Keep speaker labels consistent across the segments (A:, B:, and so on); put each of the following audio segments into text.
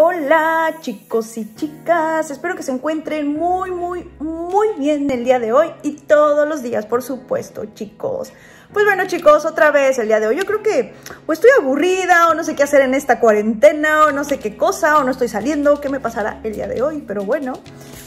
A: Hola chicos y chicas, espero que se encuentren muy muy muy bien el día de hoy y todos los días por supuesto chicos. Pues bueno chicos, otra vez el día de hoy yo creo que o estoy aburrida o no sé qué hacer en esta cuarentena o no sé qué cosa o no estoy saliendo, qué me pasará el día de hoy, pero bueno,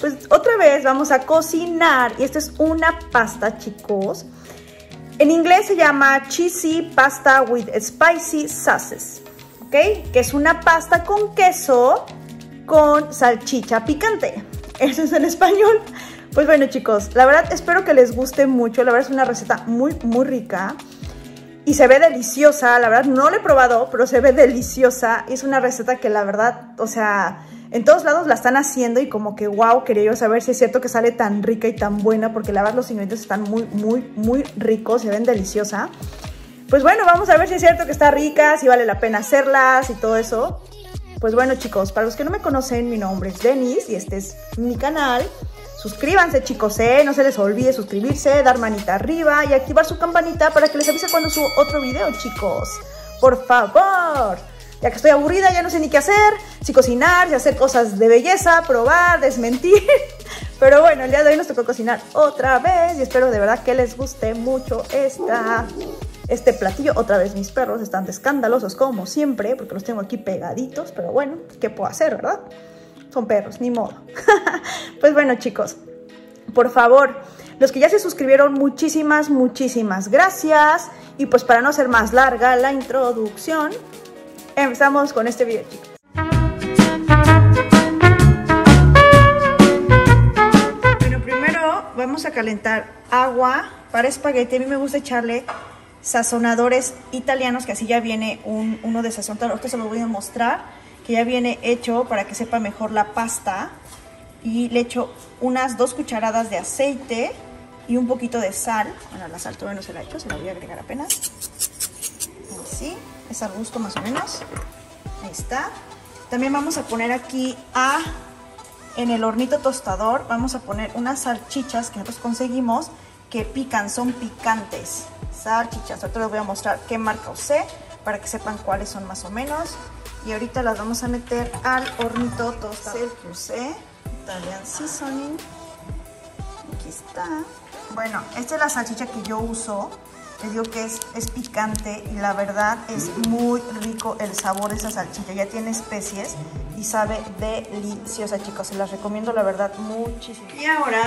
A: pues otra vez vamos a cocinar y esta es una pasta chicos. En inglés se llama Cheesy Pasta with Spicy Sauces, ¿ok? Que es una pasta con queso con salchicha picante. Eso es en español. Pues bueno chicos, la verdad espero que les guste mucho, la verdad es una receta muy muy rica y se ve deliciosa, la verdad no la he probado, pero se ve deliciosa, es una receta que la verdad, o sea, en todos lados la están haciendo y como que wow, quería yo saber si es cierto que sale tan rica y tan buena, porque la verdad los ingredientes están muy muy muy ricos, se ven deliciosa. Pues bueno, vamos a ver si es cierto que está rica, si vale la pena hacerlas y todo eso. Pues bueno chicos, para los que no me conocen, mi nombre es Denis y este es mi canal. Suscríbanse chicos, ¿eh? no se les olvide suscribirse, dar manita arriba y activar su campanita para que les avise cuando subo otro video chicos. Por favor. Ya que estoy aburrida, ya no sé ni qué hacer, si cocinar, si hacer cosas de belleza, probar, desmentir. Pero bueno, el día de hoy nos tocó cocinar otra vez y espero de verdad que les guste mucho esta, este platillo. Otra vez mis perros están de escandalosos como siempre porque los tengo aquí pegaditos, pero bueno, ¿qué puedo hacer, verdad? Son perros, ni modo. pues bueno chicos, por favor, los que ya se suscribieron, muchísimas, muchísimas gracias. Y pues para no ser más larga la introducción, empezamos con este video chicos. Bueno, primero vamos a calentar agua para espagueti. A mí me gusta echarle sazonadores italianos, que así ya viene un, uno de sazonador. Ahorita se lo voy a mostrar, que ya viene hecho para que sepa mejor la pasta. Y le echo unas dos cucharadas de aceite y un poquito de sal. Bueno, la sal todavía no se la he hecho, se la voy a agregar apenas. Así, es al gusto más o menos. Ahí está. También vamos a poner aquí a, en el hornito tostador, vamos a poner unas salchichas que nosotros conseguimos que pican, son picantes. Salchichas, ahorita les voy a mostrar qué marca usé para que sepan cuáles son más o menos. Y ahorita las vamos a meter al hornito tostador. El que usé, Italian Seasoning. Aquí está. Bueno, esta es la salchicha que yo uso. Les digo que es, es picante y la verdad es muy rico el sabor de esa salchicha. Ya tiene especies y sabe deliciosa, chicos. Se las recomiendo, la verdad, muchísimo. Y ahora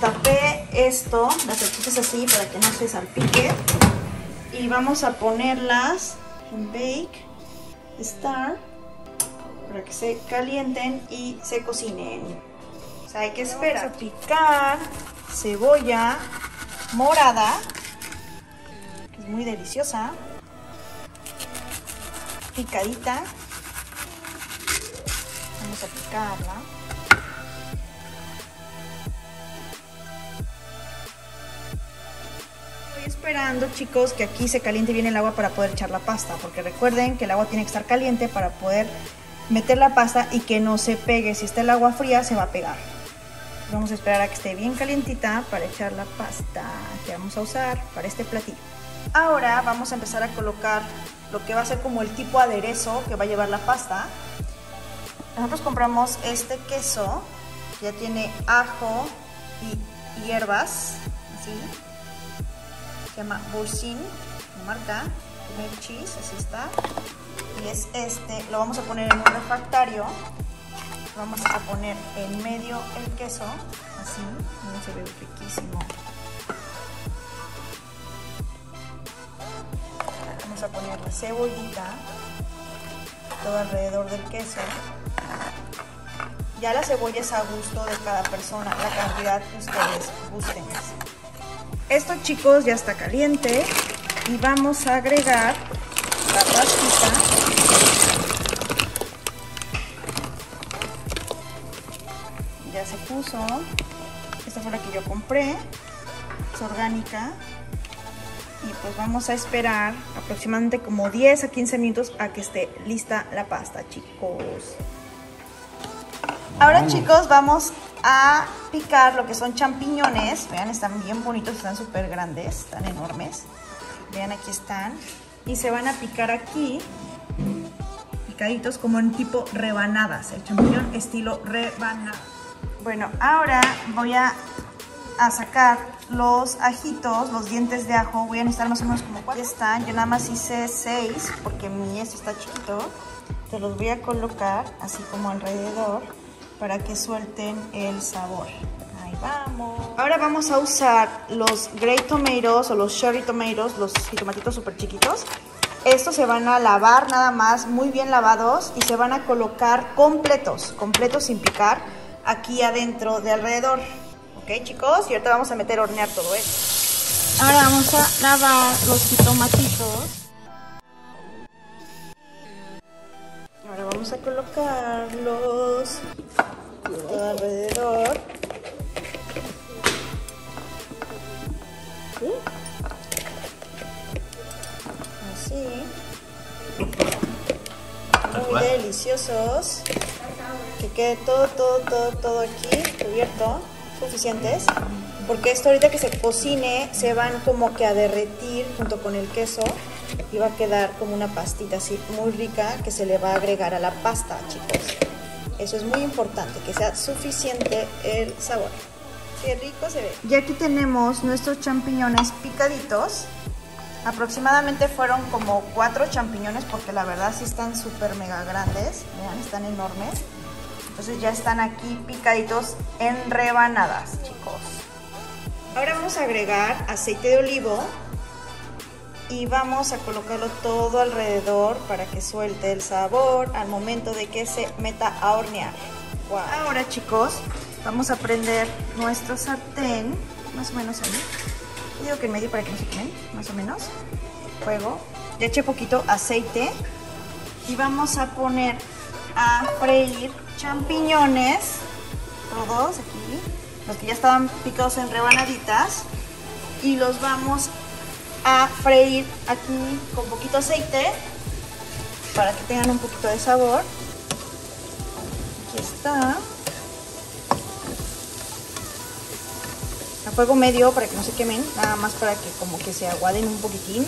A: tapé esto, las salchichas así, para que no se salpique. Y vamos a ponerlas en Bake Star para que se calienten y se cocinen. O sea, hay que esperar. Vamos a picar cebolla morada es muy deliciosa. Picadita. Vamos a picarla. Esperando, chicos, que aquí se caliente bien el agua para poder echar la pasta. Porque recuerden que el agua tiene que estar caliente para poder meter la pasta y que no se pegue. Si está el agua fría, se va a pegar. Vamos a esperar a que esté bien calientita para echar la pasta que vamos a usar para este platillo. Ahora vamos a empezar a colocar lo que va a ser como el tipo aderezo que va a llevar la pasta. Nosotros compramos este queso, ya tiene ajo y hierbas, así. Se llama Boursin, la marca, Milk Cheese, así está. Y es este, lo vamos a poner en un refractario. Vamos a poner en medio el queso, así, se ve riquísimo. Vamos a poner la cebollita todo alrededor del queso. Ya la cebolla es a gusto de cada persona, la cantidad que ustedes gusten. Esto chicos ya está caliente y vamos a agregar la pastita. Ya se puso. Esta fue la que yo compré. Es orgánica y pues vamos a esperar aproximadamente como 10 a 15 minutos a que esté lista la pasta, chicos. Ahora, chicos, vamos a picar lo que son champiñones. Vean, están bien bonitos, están súper grandes, están enormes. Vean, aquí están. Y se van a picar aquí. picaditos como en tipo rebanadas, el champiñón estilo rebanada. Bueno, ahora voy a, a sacar los ajitos, los dientes de ajo, voy a necesitar más o menos como cuatro están. Yo nada más hice seis porque mi esto está chiquito. Te los voy a colocar así como alrededor para que suelten el sabor. Ahí vamos. Ahora vamos a usar los Great Tomatoes o los Cherry Tomatoes, los jitomatitos súper chiquitos. Estos se van a lavar nada más, muy bien lavados y se van a colocar completos, completos sin picar, aquí adentro de alrededor. ¿Ok, chicos? Y ahorita vamos a meter a hornear todo esto. Ahora vamos a lavar los jitomatitos. Vamos a colocarlos todo alrededor. ¿Sí? Así. Muy deliciosos. Que quede todo, todo, todo, todo aquí cubierto. Suficientes. Porque esto ahorita que se cocine se van como que a derretir junto con el queso y va a quedar como una pastita así muy rica que se le va a agregar a la pasta, chicos. Eso es muy importante, que sea suficiente el sabor. Qué rico se ve. Y aquí tenemos nuestros champiñones picaditos. Aproximadamente fueron como cuatro champiñones porque la verdad sí están súper mega grandes. Vean, están enormes. Entonces ya están aquí picaditos en rebanadas, chicos. Vamos a agregar aceite de olivo y vamos a colocarlo todo alrededor para que suelte el sabor al momento de que se meta a hornear. Ahora chicos, vamos a prender nuestro sartén, más o menos ahí. Digo que en medio para que no se quemen, más o menos. Fuego. Ya eché poquito aceite y vamos a poner a freír champiñones, todos aquí, los que ya estaban picados en rebanaditas y los vamos a freír aquí con poquito aceite para que tengan un poquito de sabor. Aquí está. A fuego medio para que no se quemen, nada más para que como que se aguaden un poquitín.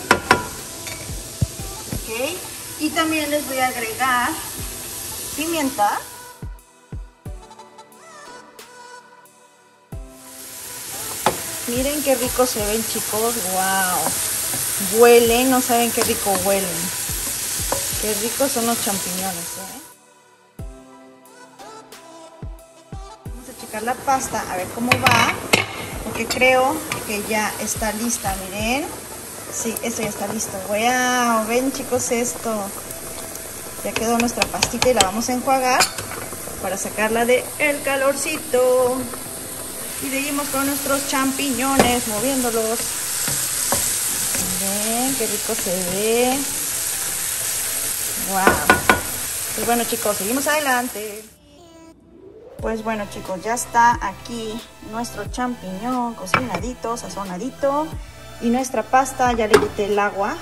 A: Ok. Y también les voy a agregar pimienta. Miren qué rico se ven chicos, wow. Huelen, no saben qué rico huelen. Qué ricos son los champiñones, ¿eh? Vamos a checar la pasta, a ver cómo va. Porque creo que ya está lista, miren. Sí, esto ya está listo. Wow, ven chicos esto. Ya quedó nuestra pastita y la vamos a enjuagar para sacarla del el calorcito. Y seguimos con nuestros champiñones, moviéndolos. Miren, qué rico se ve. Wow. Pues bueno chicos, seguimos adelante. Pues bueno chicos, ya está aquí nuestro champiñón cocinadito, sazonadito. Y nuestra pasta, ya le quité el agua.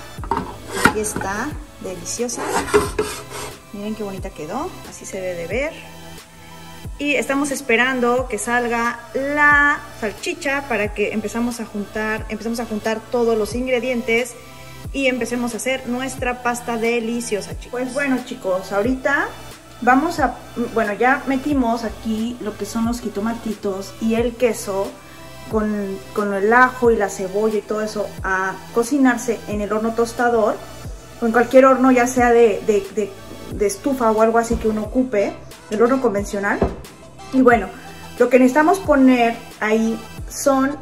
A: Aquí está, deliciosa. Miren qué bonita quedó, así se debe de ver y estamos esperando que salga la salchicha para que empezamos a juntar, empecemos a juntar todos los ingredientes y empecemos a hacer nuestra pasta deliciosa, chicos. Pues bueno, chicos, ahorita vamos a, bueno, ya metimos aquí lo que son los jitomatitos y el queso con, con el ajo y la cebolla y todo eso a cocinarse en el horno tostador o en cualquier horno, ya sea de, de, de estufa o algo así que uno ocupe, el horno convencional. Y bueno, lo que necesitamos poner ahí son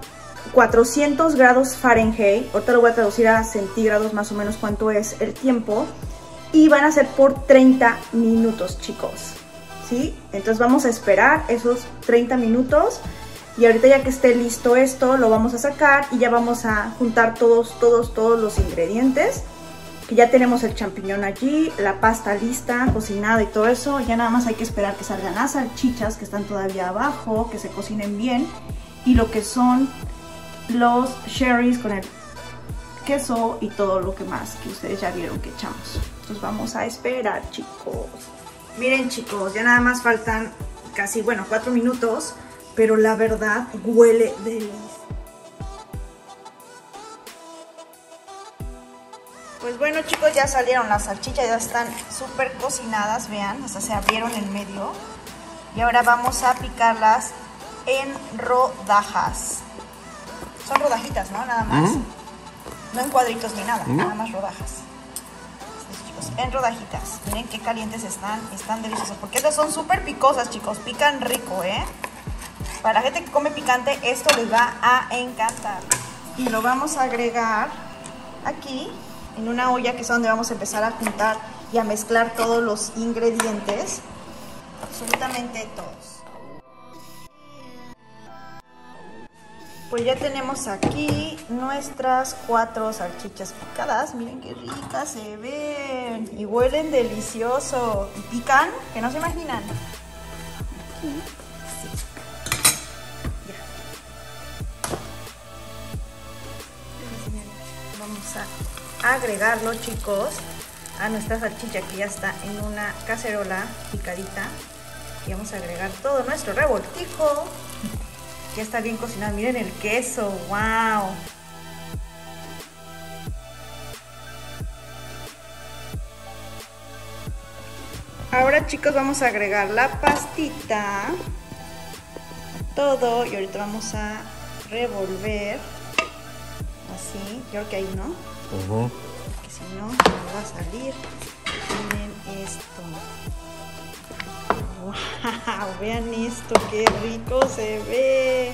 A: 400 grados Fahrenheit. Ahorita lo voy a traducir a centígrados más o menos cuánto es el tiempo. Y van a ser por 30 minutos, chicos. ¿Sí? Entonces vamos a esperar esos 30 minutos. Y ahorita ya que esté listo esto, lo vamos a sacar y ya vamos a juntar todos, todos, todos los ingredientes ya tenemos el champiñón allí, la pasta lista, cocinada y todo eso. Ya nada más hay que esperar que salgan las salchichas que están todavía abajo, que se cocinen bien. Y lo que son los sherries con el queso y todo lo que más que ustedes ya vieron que echamos. Entonces vamos a esperar, chicos. Miren, chicos, ya nada más faltan casi, bueno, cuatro minutos. Pero la verdad huele delicioso. Bueno chicos, ya salieron las salchichas, ya están súper cocinadas, vean, hasta se abrieron en medio. Y ahora vamos a picarlas en rodajas. Son rodajitas, ¿no? Nada más. No en cuadritos ni nada, nada más rodajas. chicos, en rodajitas. Miren qué calientes están, están deliciosas. Porque estas son súper picosas, chicos. Pican rico, ¿eh? Para la gente que come picante, esto les va a encantar. Y lo vamos a agregar aquí, en una olla que es donde vamos a empezar a juntar y a mezclar todos los ingredientes. Absolutamente todos. Pues ya tenemos aquí nuestras cuatro salchichas picadas. Miren qué ricas se ven. Y huelen delicioso. Y pican, que no se imaginan. Aquí. Vamos a agregarlo, chicos, a nuestra salchicha que ya está en una cacerola picadita. Y vamos a agregar todo nuestro revoltijo. Ya está bien cocinado. Miren el queso. ¡Wow! Ahora chicos vamos a agregar la pastita. Todo. Y ahorita vamos a revolver. Así. Yo creo que ahí no. Porque si no, no va a salir. Miren esto. ¡Wow! Vean esto, qué rico se ve.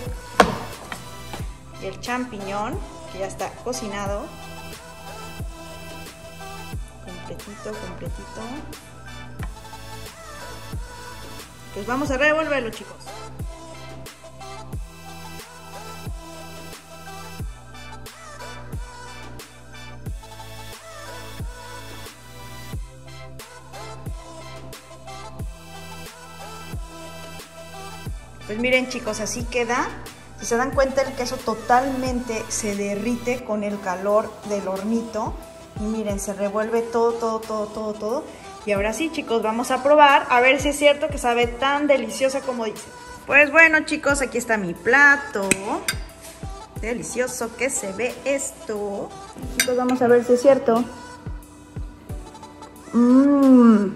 A: Y el champiñón, que ya está cocinado. Completito, completito. Pues vamos a revolverlo, chicos. Pues miren chicos, así queda. Si se dan cuenta el queso totalmente se derrite con el calor del hornito. Y miren, se revuelve todo, todo, todo, todo, todo. Y ahora sí chicos, vamos a probar a ver si es cierto que sabe tan deliciosa como dice. Pues bueno chicos, aquí está mi plato. Delicioso que se ve esto. Chicos, vamos a ver si es cierto. Mmm,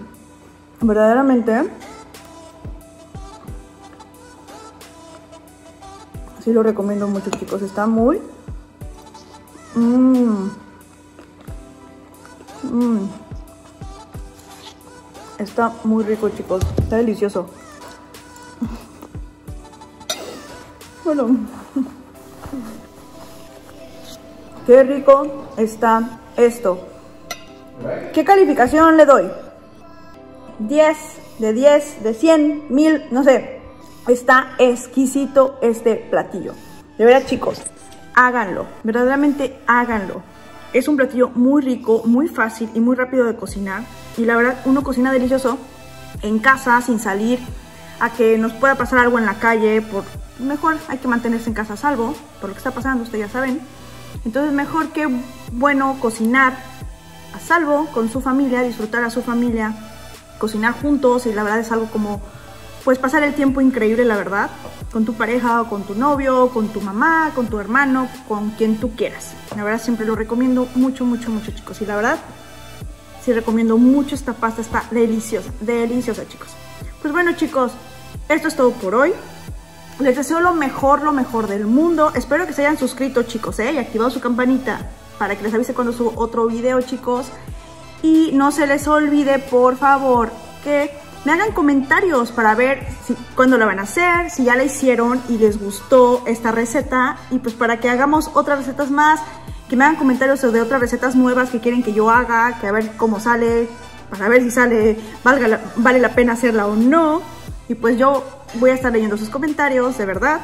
A: verdaderamente Sí lo recomiendo mucho, chicos. Está muy... Mmm. Mmm. Está muy rico, chicos. Está delicioso. Bueno. Qué rico está esto. ¿Qué calificación le doy? 10 de 10, de 100, 1000, no sé. Está exquisito este platillo. De verdad, chicos, háganlo. Verdaderamente háganlo. Es un platillo muy rico, muy fácil y muy rápido de cocinar. Y la verdad, uno cocina delicioso en casa, sin salir a que nos pueda pasar algo en la calle. Por Mejor hay que mantenerse en casa a salvo, por lo que está pasando, ustedes ya saben. Entonces, mejor que bueno cocinar a salvo con su familia, disfrutar a su familia, cocinar juntos. Y la verdad es algo como pues pasar el tiempo increíble, la verdad, con tu pareja o con tu novio, con tu mamá, con tu hermano, con quien tú quieras. La verdad siempre lo recomiendo mucho, mucho, mucho, chicos. Y la verdad, sí recomiendo mucho esta pasta, está deliciosa, deliciosa, chicos. Pues bueno, chicos, esto es todo por hoy. Les deseo lo mejor, lo mejor del mundo. Espero que se hayan suscrito, chicos, ¿eh? Y activado su campanita para que les avise cuando subo otro video, chicos. Y no se les olvide, por favor, que me hagan comentarios para ver si, cuándo la van a hacer, si ya la hicieron y les gustó esta receta y pues para que hagamos otras recetas más, que me hagan comentarios de otras recetas nuevas que quieren que yo haga, que a ver cómo sale, para ver si sale, valga vale la pena hacerla o no. Y pues yo voy a estar leyendo sus comentarios, de verdad.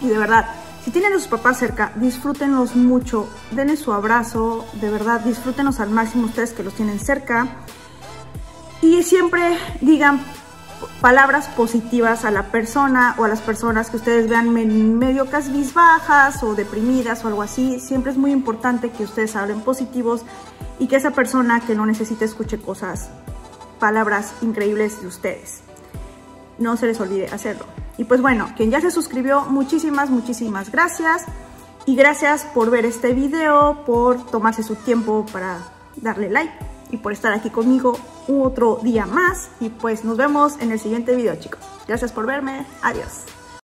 A: Y de verdad, si tienen a sus papás cerca, disfrútenlos mucho, denles su abrazo, de verdad, disfrútenlos al máximo ustedes que los tienen cerca. Y siempre digan palabras positivas a la persona o a las personas que ustedes vean medio bajas o deprimidas o algo así. Siempre es muy importante que ustedes hablen positivos y que esa persona que no necesite escuche cosas, palabras increíbles de ustedes. No se les olvide hacerlo. Y pues bueno, quien ya se suscribió, muchísimas, muchísimas gracias. Y gracias por ver este video, por tomarse su tiempo para darle like y por estar aquí conmigo otro día más. Y pues nos vemos en el siguiente video, chicos. Gracias por verme. Adiós.